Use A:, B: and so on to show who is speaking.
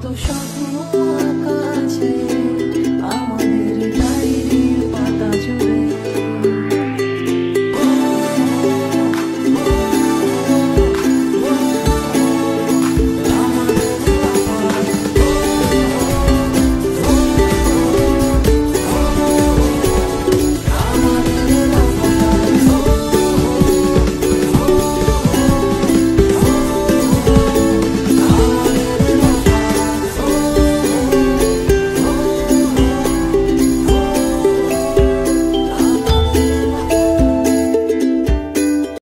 A: কত স্বপ্ন আকাশে